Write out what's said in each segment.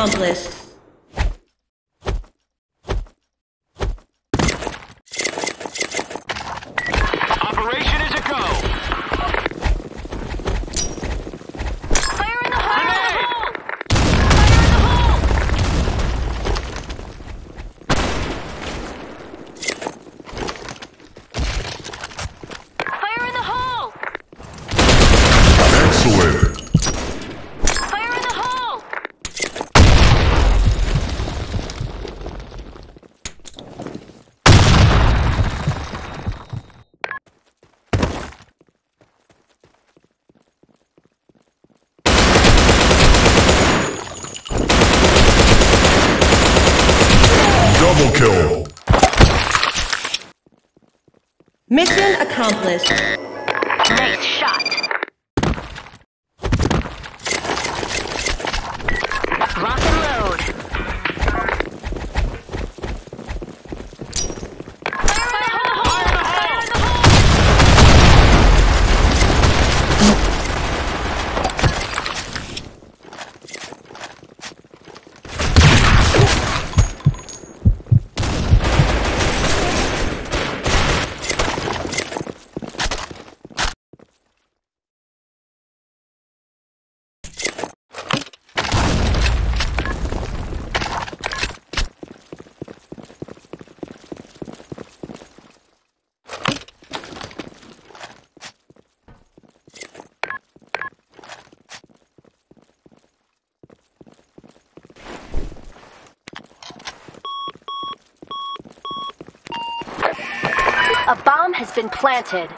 accomplished. Mission accomplished. has been planted.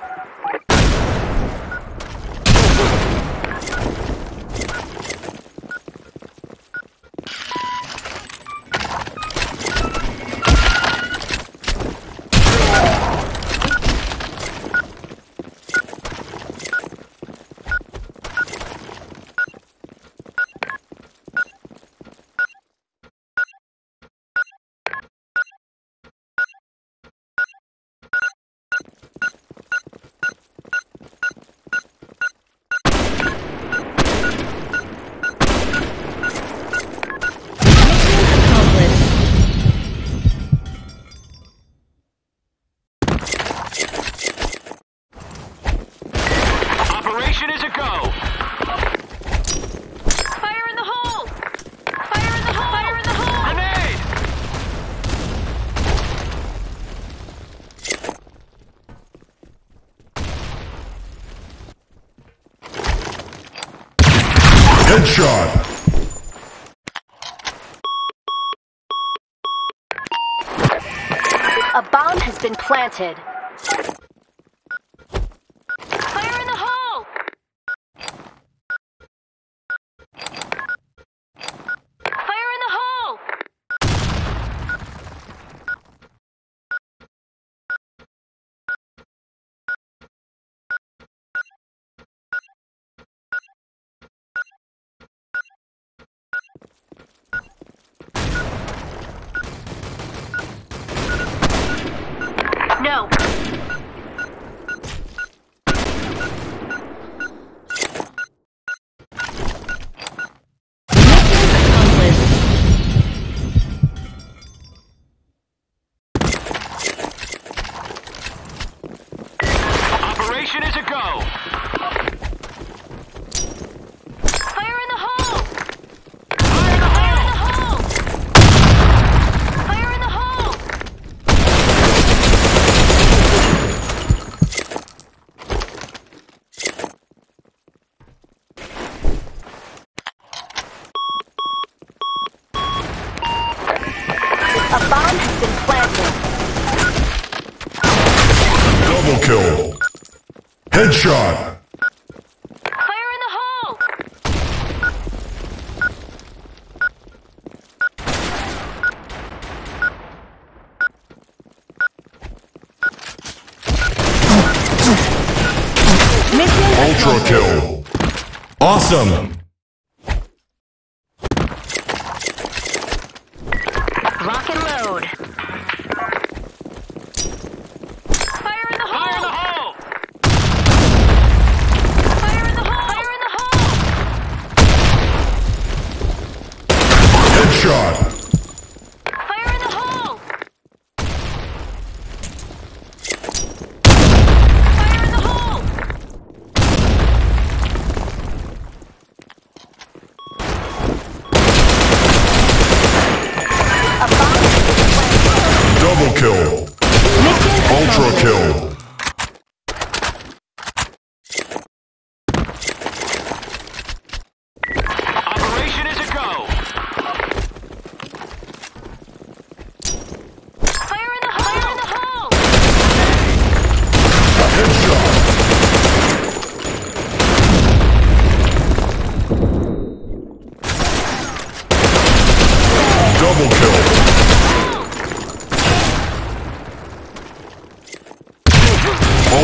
Headshot. A bomb has been planted. Ah! Headshot! Fire in the hole! Ultra kill! Awesome.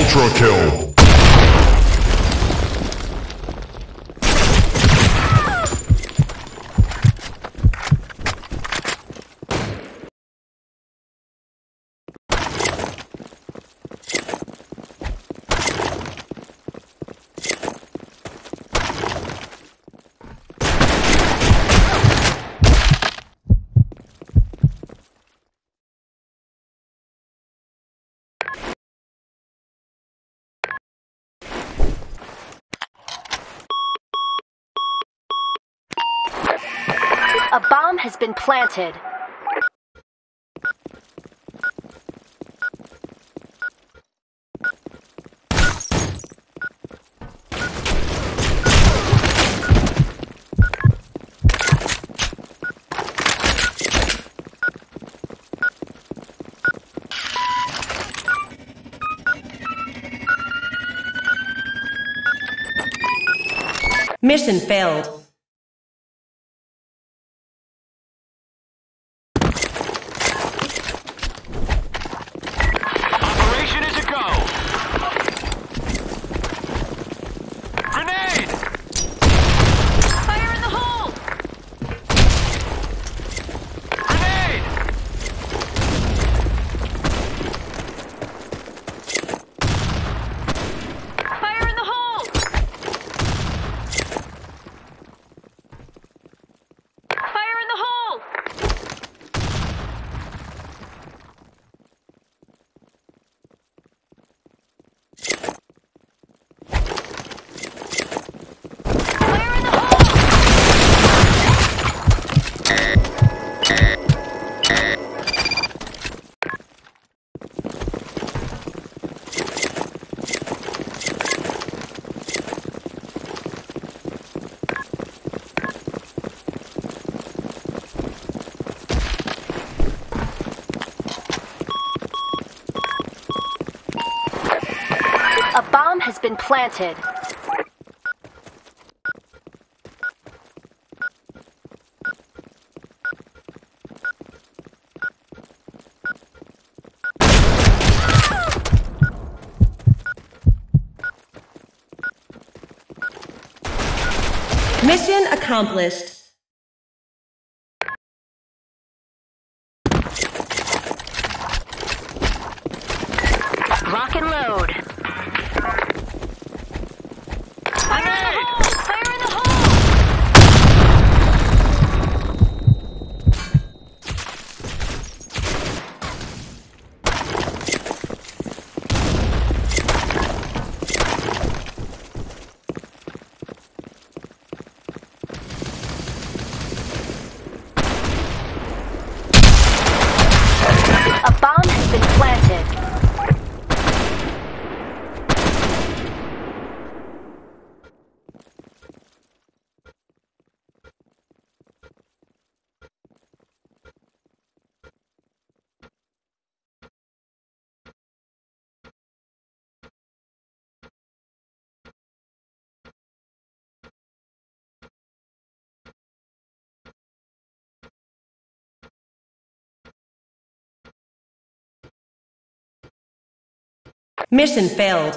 Ultra Kill. A bomb has been planted. Mission failed. planted. Mission accomplished. Mission failed.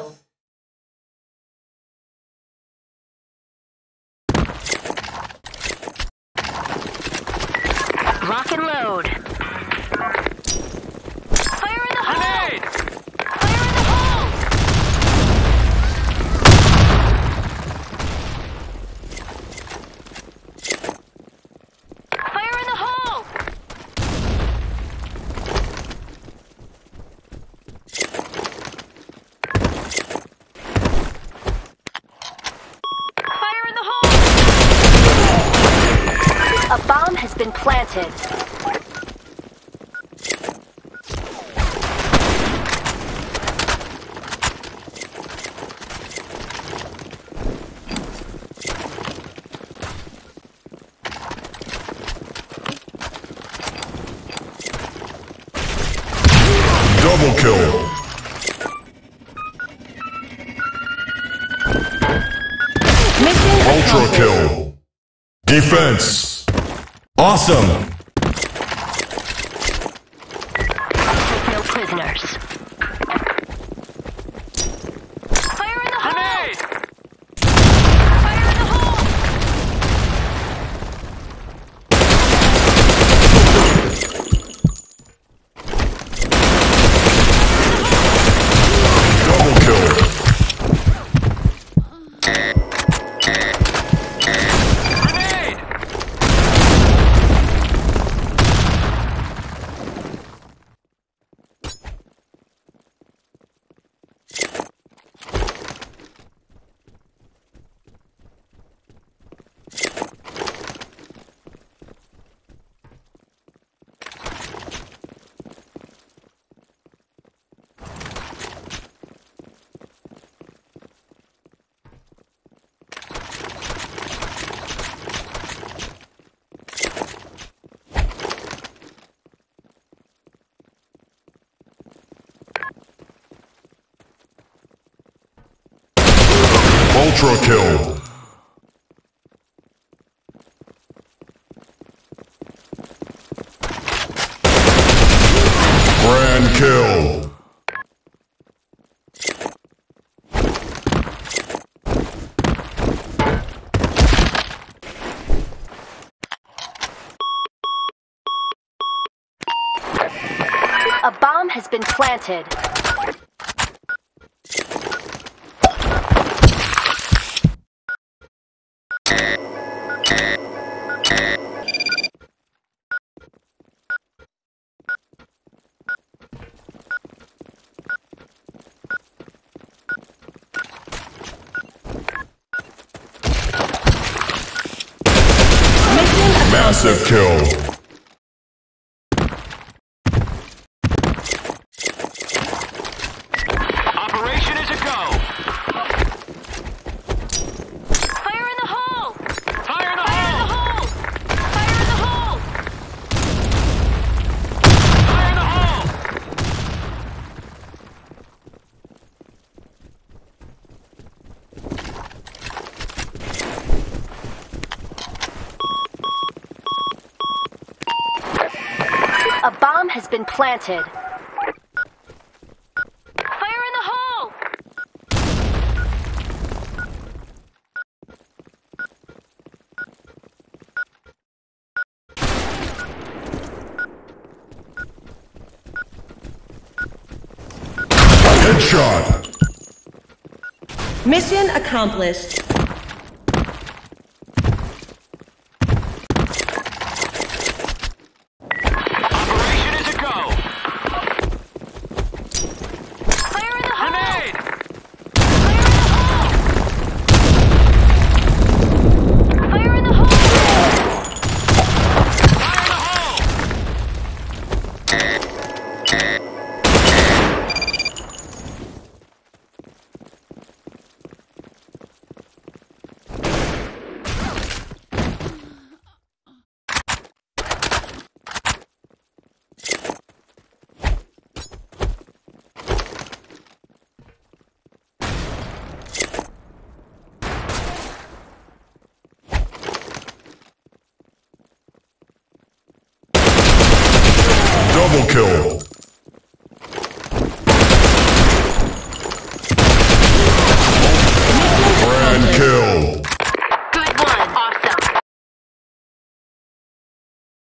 A bomb has been planted. Double kill. Ultra kill. Defense. Awesome. Ultra kill. Grand kill. A bomb has been planted. Massive kill. A bomb has been planted. Fire in the hole! Headshot! Mission accomplished.